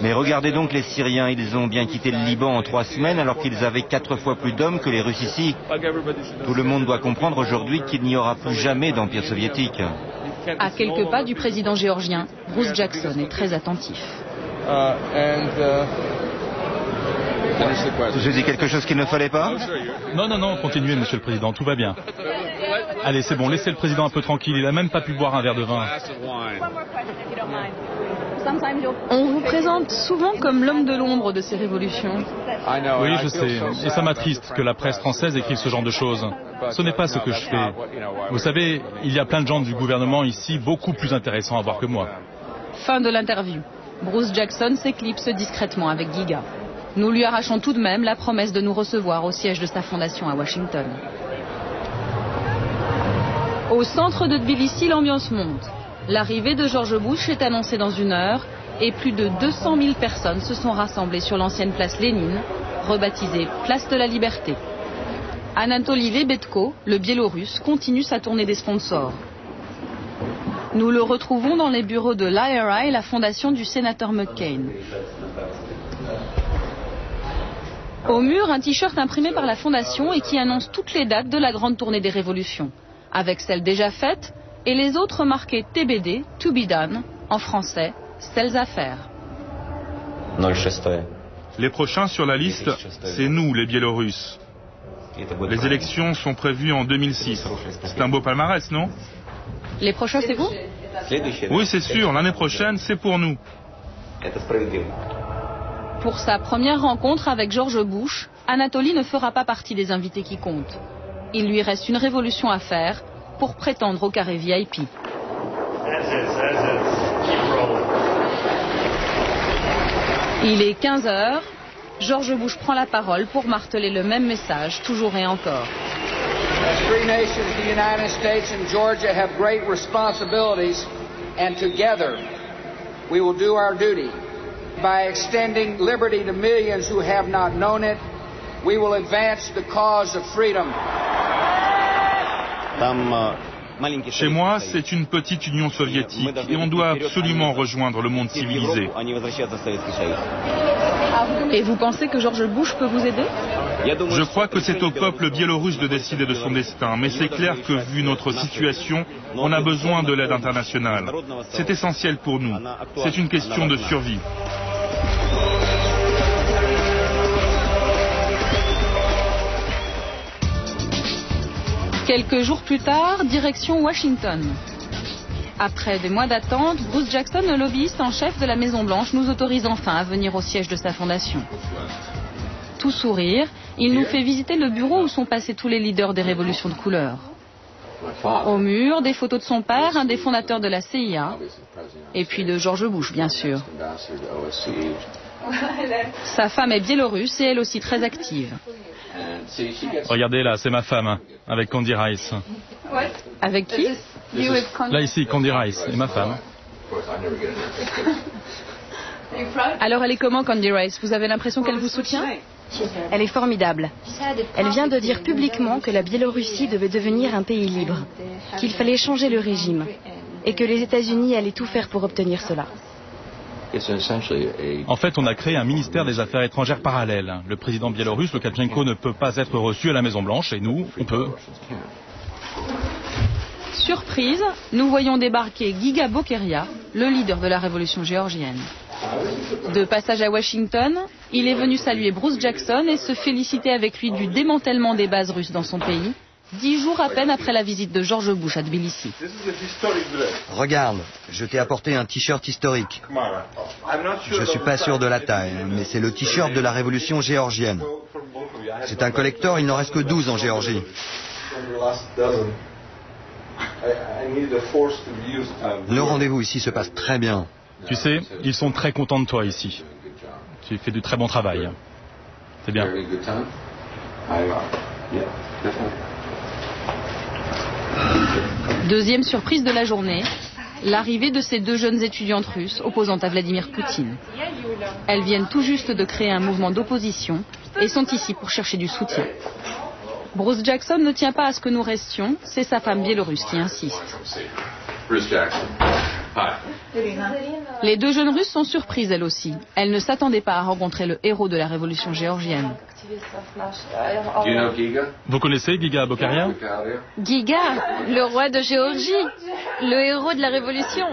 Mais regardez donc les Syriens, ils ont bien quitté le Liban en trois semaines alors qu'ils avaient quatre fois plus d'hommes que les Russes ici. Tout le monde doit comprendre aujourd'hui qu'il n'y aura plus jamais d'empire soviétique. À quelques pas du président géorgien, Bruce Jackson est très attentif. Je dis quelque chose qu'il ne fallait pas Non, non, non, continuez, monsieur le président, tout va bien. Allez, c'est bon, laissez le président un peu tranquille, il n'a même pas pu boire un verre de vin. On vous présente souvent comme l'homme de l'ombre de ces révolutions. Oui, je sais. Et ça m'attriste que la presse française écrive ce genre de choses. Ce n'est pas ce que je fais. Vous savez, il y a plein de gens du gouvernement ici beaucoup plus intéressants à voir que moi. Fin de l'interview. Bruce Jackson s'éclipse discrètement avec Giga. Nous lui arrachons tout de même la promesse de nous recevoir au siège de sa fondation à Washington. Au centre de Tbilissi, l'ambiance monte. L'arrivée de George Bush est annoncée dans une heure et plus de 200 000 personnes se sont rassemblées sur l'ancienne place Lénine, rebaptisée Place de la Liberté. Anatoly Lebetko, le Biélorusse, continue sa tournée des sponsors. Nous le retrouvons dans les bureaux de l'IRI, la fondation du sénateur McCain. Au mur, un t-shirt imprimé par la fondation et qui annonce toutes les dates de la grande tournée des révolutions, avec celles déjà faites et les autres marquées TBD, To Be Done, en français, celles à faire. Les prochains sur la liste, c'est nous, les Biélorusses. Les élections sont prévues en 2006. C'est un beau palmarès, non? Les prochains, c'est vous? Oui, c'est sûr. L'année prochaine, c'est pour nous. Pour sa première rencontre avec George Bush, Anatoly ne fera pas partie des invités qui comptent. Il lui reste une révolution à faire pour prétendre au carré VIP. Il est 15 heures. George Bush prend la parole pour marteler le même message, toujours et encore. As nations. By extending liberty to millions who have not known it, we will advance the cause of freedom. Chez moi, c'est une petite Union soviétique et on doit absolument rejoindre le monde civilisé. Et vous pensez que George Bush peut vous aider? Je crois que c'est au peuple biélorusse de décider de son destin, mais c'est clair que vu notre situation, on a besoin de l'aide internationale. C'est essentiel pour nous. C'est une question de survie. Quelques jours plus tard, direction Washington. Après des mois d'attente, Bruce Jackson, le lobbyiste en chef de la Maison-Blanche, nous autorise enfin à venir au siège de sa fondation. Tout sourire, il nous fait visiter le bureau où sont passés tous les leaders des révolutions de couleur. Au mur, des photos de son père, un des fondateurs de la CIA, et puis de George Bush, bien sûr. Sa femme est biélorusse et elle aussi très active. Regardez là, c'est ma femme, avec Candy Rice. Avec qui? Là ici, Candy Rice, et ma femme. Alors elle est comment, Candy Rice? Vous avez l'impression qu'elle vous soutient? Elle est formidable. Elle vient de dire publiquement que la Biélorussie devait devenir un pays libre, qu'il fallait changer le régime et que les États-Unis allaient tout faire pour obtenir cela. En fait, on a créé un ministère des Affaires étrangères parallèle. Le président biélorusse, Lukashenko, ne peut pas être reçu à la Maison-Blanche, et nous, on peut. Surprise, nous voyons débarquer Giga Bokeria, le leader de la révolution géorgienne. De passage à Washington, il est venu saluer Bruce Jackson et se féliciter avec lui du démantèlement des bases russes dans son pays, dix jours à peine après la visite de George Bush à Tbilissi. Regarde, je t'ai apporté un t-shirt historique. Je ne suis pas sûr de la taille, mais c'est le t-shirt de la révolution géorgienne. C'est un collector, il n'en reste que 12 en Géorgie. Le rendez-vous ici se passe très bien. Tu sais, ils sont très contents de toi ici. Tu fais du très bon travail. C'est bien. Deuxième surprise de la journée, l'arrivée de ces deux jeunes étudiantes russes opposant à Vladimir Poutine. Elles viennent tout juste de créer un mouvement d'opposition et sont ici pour chercher du soutien. Bruce Jackson ne tient pas à ce que nous restions, c'est sa femme biélorusse qui insiste. Les deux jeunes Russes sont surprises elles aussi. Elles ne s'attendaient pas à rencontrer le héros de la révolution géorgienne. Vous connaissez Giga Bokaria Giga, le roi de Géorgie, le héros de la révolution.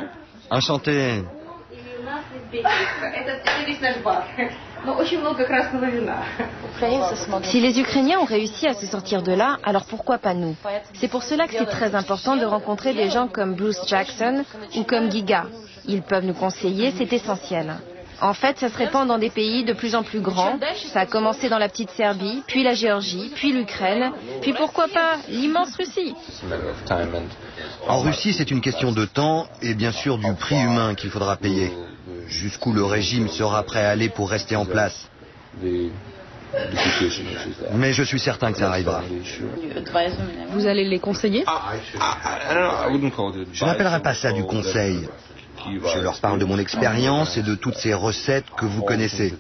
Enchanté. Si les Ukrainiens ont réussi à se sortir de là, alors pourquoi pas nous? C'est pour cela que c'est très important de rencontrer des gens comme Bruce Jackson ou comme Giga. Ils peuvent nous conseiller, c'est essentiel. En fait, ça se répand dans des pays de plus en plus grands. Ça a commencé dans la petite Serbie, puis la Géorgie, puis l'Ukraine, puis pourquoi pas l'immense Russie? En Russie, c'est une question de temps et bien sûr du prix humain qu'il faudra payer. Jusqu'où le régime sera prêt à aller pour rester en place. Mais je suis certain que ça arrivera. Vous allez les conseiller Je n'appellerai pas ça du conseil. Je leur parle de mon expérience et de toutes ces recettes que vous connaissez.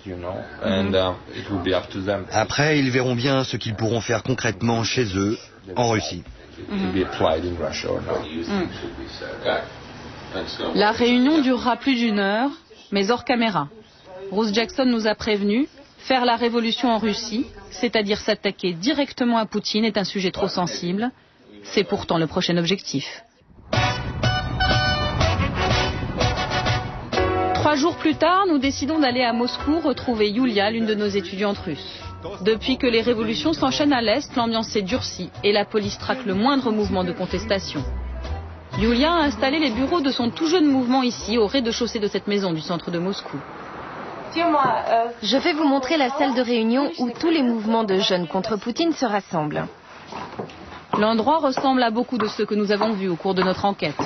Après, ils verront bien ce qu'ils pourront faire concrètement chez eux, en Russie. La réunion durera plus d'une heure, mais hors caméra. Bruce Jackson nous a prévenus, faire la révolution en Russie, c'est-à-dire s'attaquer directement à Poutine, est un sujet trop sensible. C'est pourtant le prochain objectif. Trois jours plus tard, nous décidons d'aller à Moscou retrouver Yulia, l'une de nos étudiantes russes. Depuis que les révolutions s'enchaînent à l'Est, l'ambiance s'est durcie et la police traque le moindre mouvement de contestation. Yulia a installé les bureaux de son tout jeune mouvement ici, au rez-de-chaussée de cette maison du centre de Moscou. Je vais vous montrer la salle de réunion où tous les mouvements de jeunes contre Poutine se rassemblent. L'endroit ressemble à beaucoup de ceux que nous avons vus au cours de notre enquête.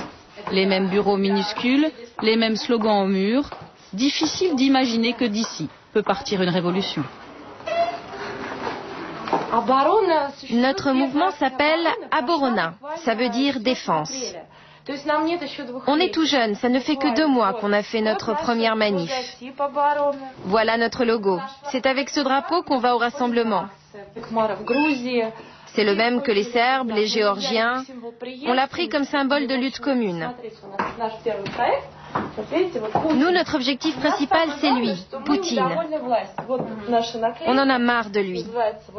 Les mêmes bureaux minuscules, les mêmes slogans au mur. Difficile d'imaginer que d'ici peut partir une révolution. Notre mouvement s'appelle Aborona. Ça veut dire défense. On est tout jeune, ça ne fait que deux mois qu'on a fait notre première manif. Voilà notre logo. C'est avec ce drapeau qu'on va au rassemblement. C'est le même que les Serbes, les Géorgiens. On l'a pris comme symbole de lutte commune. Nous, notre objectif principal, c'est lui, Poutine. On en a marre de lui,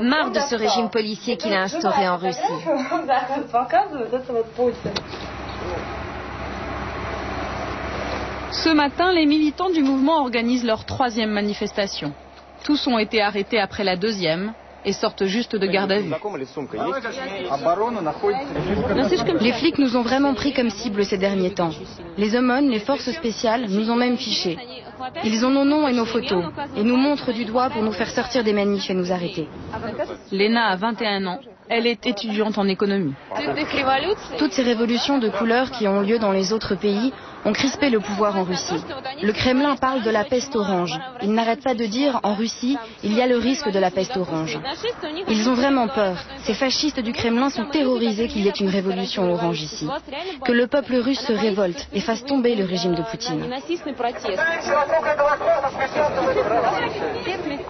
marre de ce régime policier qu'il a instauré en Russie. Ce matin, les militants du mouvement organisent leur troisième manifestation. Tous ont été arrêtés après la deuxième et sortent juste de garde à vue. Les flics nous ont vraiment pris comme cible ces derniers temps. Les aumônes, les forces spéciales, nous ont même fichés. Ils ont nos noms et nos photos et nous montrent du doigt pour nous faire sortir des manifs et nous arrêter. Lena a 21 ans. Elle est étudiante en économie. Toutes ces révolutions de couleurs qui ont lieu dans les autres pays ont crispé le pouvoir en Russie. Le Kremlin parle de la peste orange. Il n'arrête pas de dire en Russie, il y a le risque de la peste orange. Ils ont vraiment peur. Ces fascistes du Kremlin sont terrorisés qu'il y ait une révolution orange ici. Que le peuple russe se révolte et fasse tomber le régime de Poutine.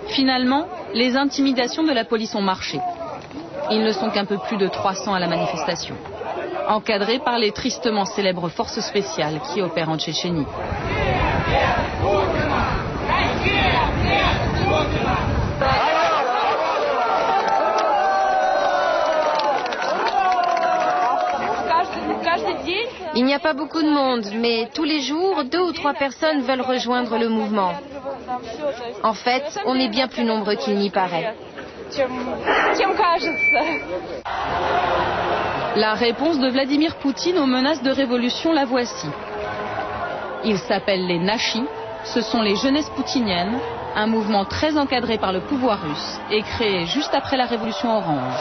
Finalement, les intimidations de la police ont marché. Ils ne sont qu'un peu plus de 300 à la manifestation, encadrés par les tristement célèbres forces spéciales qui opèrent en Tchétchénie. Il n'y a pas beaucoup de monde, mais tous les jours, deux ou trois personnes veulent rejoindre le mouvement. En fait, on est bien plus nombreux qu'il n'y paraît. La réponse de Vladimir Poutine aux menaces de révolution, la voici. Ils s'appellent les Nashis, ce sont les jeunesses poutiniennes, un mouvement très encadré par le pouvoir russe et créé juste après la révolution orange.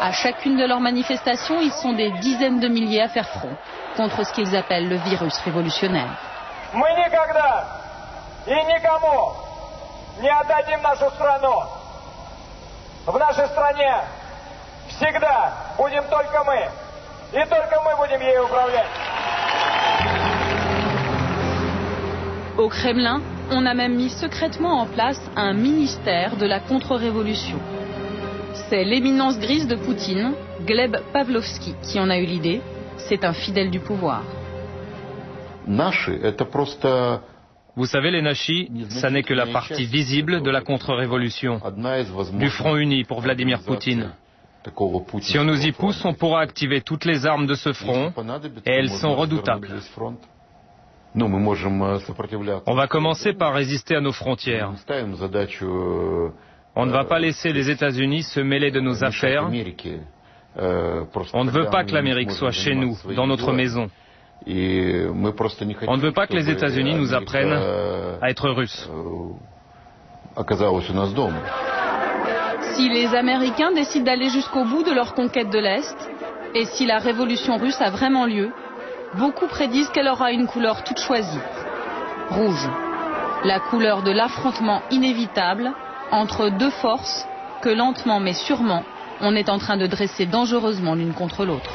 À chacune de leurs manifestations, ils sont des dizaines de milliers à faire front contre ce qu'ils appellent le virus révolutionnaire. В нашей стране всегда будем только мы. И только мы будем ею управлять. Au Kremlin, on a même mis secrètement en place un ministère de la contre-révolution. C'est l'éminence grise de Poutine, Gleb Pavlovski, qui en a eu l'idée. C'est un fidèle du pouvoir. Наши – это просто vous savez, les Nashis, ça n'est que la partie visible de la contre-révolution, du Front uni pour Vladimir Poutine. Si on nous y pousse, on pourra activer toutes les armes de ce front, et elles sont redoutables. On va commencer par résister à nos frontières. On ne va pas laisser les États-Unis se mêler de nos affaires. On ne veut pas que l'Amérique soit chez nous, dans notre maison. On ne veut pas que les États-Unis nous apprennent à être russes. Si les Américains décident d'aller jusqu'au bout de leur conquête de l'Est, et si la révolution russe a vraiment lieu, beaucoup prédisent qu'elle aura une couleur toute choisie. Rouge. La couleur de l'affrontement inévitable entre deux forces que lentement mais sûrement on est en train de dresser dangereusement l'une contre l'autre.